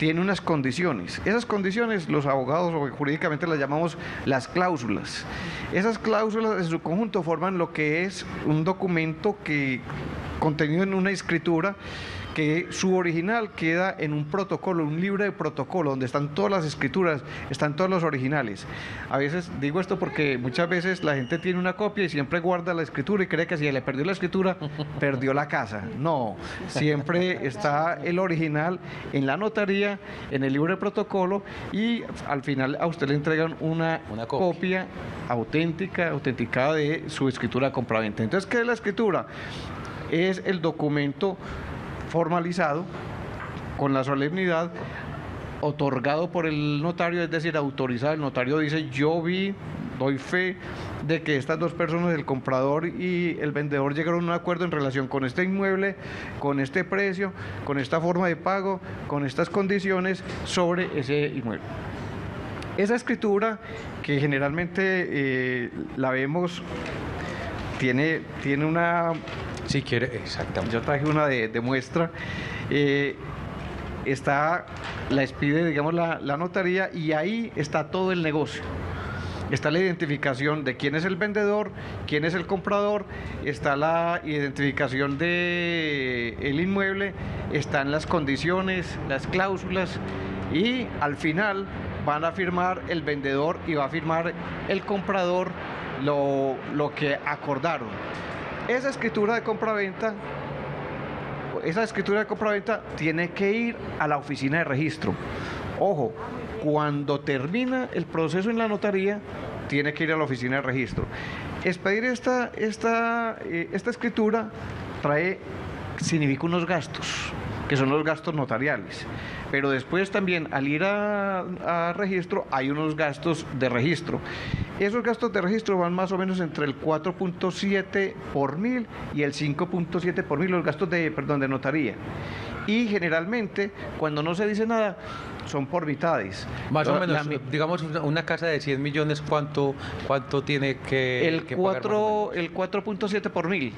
tiene unas condiciones. Esas condiciones los abogados o jurídicamente las llamamos las cláusulas. Esas cláusulas en su conjunto forman lo que es un documento que contenido en una escritura que su original queda en un protocolo, un libro de protocolo, donde están todas las escrituras, están todos los originales. A veces digo esto porque muchas veces la gente tiene una copia y siempre guarda la escritura y cree que si le perdió la escritura, perdió la casa. No, siempre está el original en la notaría, en el libro de protocolo y al final a usted le entregan una, una copia. auténtica, autenticada de su escritura compraventa. Entonces, ¿qué es la escritura? Es el documento formalizado con la solemnidad otorgado por el notario, es decir, autorizado. El notario dice, yo vi, doy fe de que estas dos personas, el comprador y el vendedor, llegaron a un acuerdo en relación con este inmueble, con este precio, con esta forma de pago, con estas condiciones sobre ese inmueble. Esa escritura, que generalmente eh, la vemos, tiene, tiene una si quiere, exactamente. Yo traje una de, muestra. Eh, está, la expide, digamos, la, notaría y ahí está todo el negocio está la identificación de quién es el vendedor, quién es el comprador, está la identificación de inmueble, están las condiciones, las cláusulas y al final van a firmar el vendedor y va a firmar el comprador lo, lo que acordaron. Esa escritura de compraventa, esa escritura de compraventa tiene que ir a la oficina de registro. Ojo, cuando termina el proceso en la notaría, tiene que ir a la oficina de registro. Expedir esta, esta, eh, esta escritura trae, significa unos gastos, que son los gastos notariales. Pero después también al ir a, registro hay unos gastos de registro. Esos gastos de registro van más o menos entre el 4.7 por mil y el 5.7 por mil, los gastos de, perdón, de notaría. Y generalmente, cuando no se dice nada, son por mitades. Más o menos, digamos, una casa de 100 millones, ¿cuánto, cuánto tiene que, el que 4, El 4.7 por mil.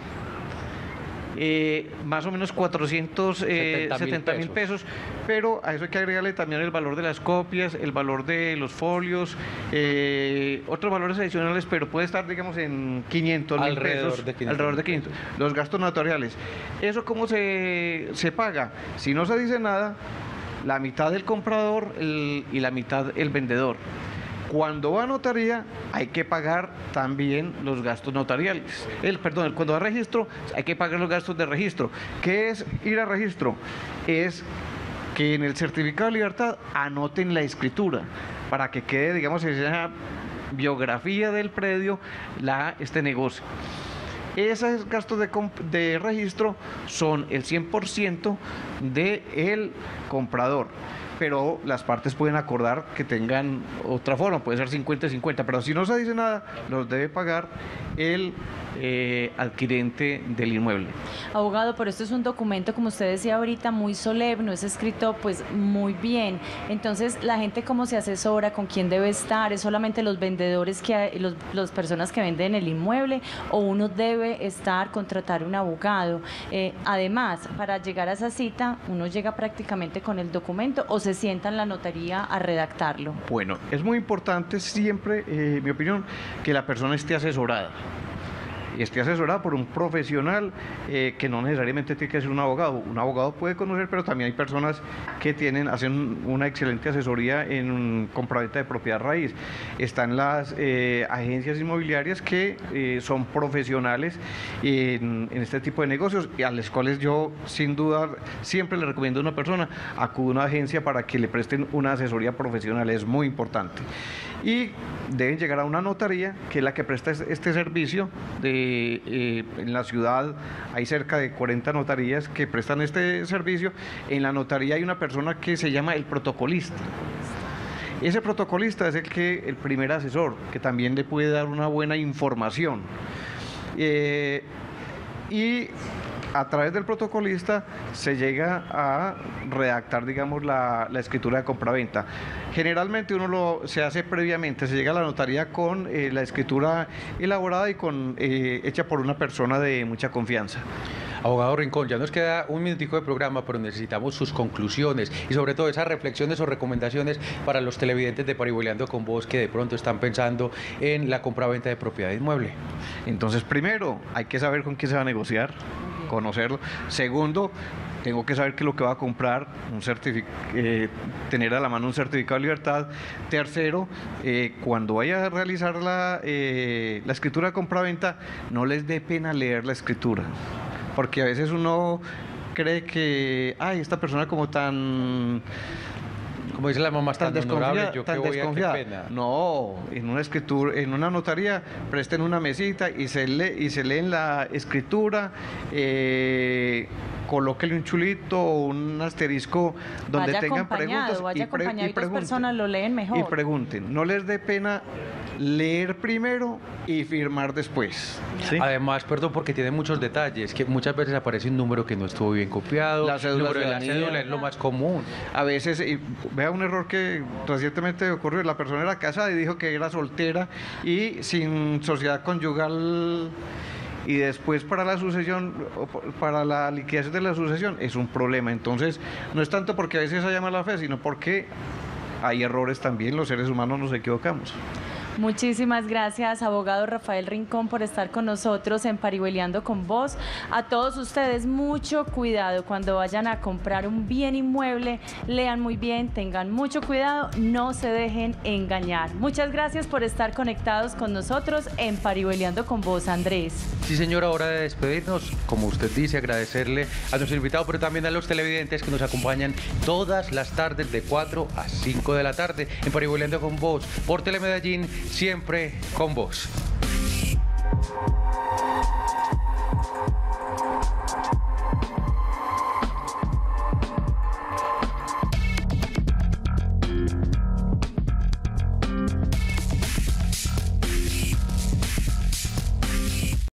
Eh, más o menos 470 mil pesos. pero a eso hay que agregarle también el valor de las copias, el valor de los folios, eh, otros valores adicionales, pero puede estar, digamos, en 500 mil pesos. De alrededor de 500. Los gastos notariales. ¿Eso cómo se, se paga? Si no se dice nada, la mitad del comprador y la mitad el vendedor. Cuando va a notaría hay que pagar también los gastos notariales. El, perdón, cuando va a registro hay que pagar los gastos de registro. ¿Qué es ir a registro? Es que en el certificado de libertad anoten la escritura para que quede, digamos, esa biografía del predio, la, este negocio. Esos gastos de, de registro son el 100% del comprador pero las partes pueden acordar que tengan otra forma, puede ser 50-50, pero si no se dice nada, los debe pagar el eh, adquirente del inmueble. Abogado, pero esto es un documento, como usted decía ahorita, muy solemne, es escrito pues muy bien. Entonces, la gente cómo se asesora, con quién debe estar, es solamente los vendedores que los, las personas que venden el inmueble o uno debe estar contratar un abogado. Eh, además, para llegar a esa cita, uno llega prácticamente con el documento o se en la notaría a redactarlo. Bueno, es muy importante siempre, eh, mi opinión, que la persona esté asesorada esté asesorada por un profesional eh, que no necesariamente tiene que ser un abogado. Un abogado puede conocer, pero también hay personas que tienen, hacen una excelente asesoría en compraventa de propiedad raíz. Están las eh, agencias inmobiliarias que eh, son profesionales en, este tipo de negocios y a las cuales yo sin duda siempre le recomiendo a una persona acude a una agencia para que le presten una asesoría profesional. Es muy importante y deben llegar a una notaría que es la que presta este servicio. Eh, en la ciudad hay cerca de 40 notarías que prestan este servicio. En la notaría hay una persona que se llama el protocolista. Ese protocolista es el que el primer asesor, que también le puede dar una buena información. Eh, y a través del protocolista se llega a redactar, digamos, la, escritura de compraventa. Generalmente uno lo se hace previamente, se llega a la notaría con eh, la escritura elaborada y con eh, hecha por una persona de mucha confianza. Abogado Rincón, ya nos queda un minutico de programa, pero necesitamos sus conclusiones y sobre todo esas reflexiones o recomendaciones para los televidentes de Parihueleando con vos que de pronto están pensando en la compraventa de propiedad inmueble. Entonces, primero, hay que saber con quién se va a negociar conocerlo. Segundo, tengo que saber que lo que va a comprar, eh, tener a la mano un certificado de libertad. Tercero, eh, cuando vaya a realizar la, eh, la escritura de compra-venta, no les dé pena leer la escritura, porque a veces uno cree que, ay, esta persona como tan como dice la mamá, tan, desconfiada, yo tan desconfiada. No, en una escritura, en una notaría presten una mesita y se lee y se leen la escritura. Eh, colóquele un chulito o un asterisco donde tengan preguntas vaya y, y, personas lo leen mejor. Y pregunten, no les dé pena leer primero y firmar después. Además, perdón, porque tiene muchos detalles, que muchas veces aparece un número que no estuvo bien copiado, la cédula número de la cédula es lo más común. A veces, y vea un error que recientemente ocurrió, la persona era casada y dijo que era soltera y sin sociedad conyugal y después para la sucesión, para la liquidación de la sucesión, es un problema. Entonces, no es tanto porque a veces se llama la fe, sino porque hay errores también, los seres humanos nos equivocamos. Muchísimas gracias, abogado Rafael Rincón, por estar con nosotros en Parihueliando con vos. A todos ustedes, mucho cuidado cuando vayan a comprar un bien inmueble. Lean muy bien, tengan mucho cuidado, no se dejen engañar. Muchas gracias por estar conectados con nosotros en Parihueliando con vos, Andrés. Sí, señora, hora de despedirnos. Como usted dice, agradecerle a nuestro invitado, pero también a los televidentes que nos acompañan todas las tardes de 4 a 5 de la tarde en Parihueliando con vos por Telemedellín siempre con vos.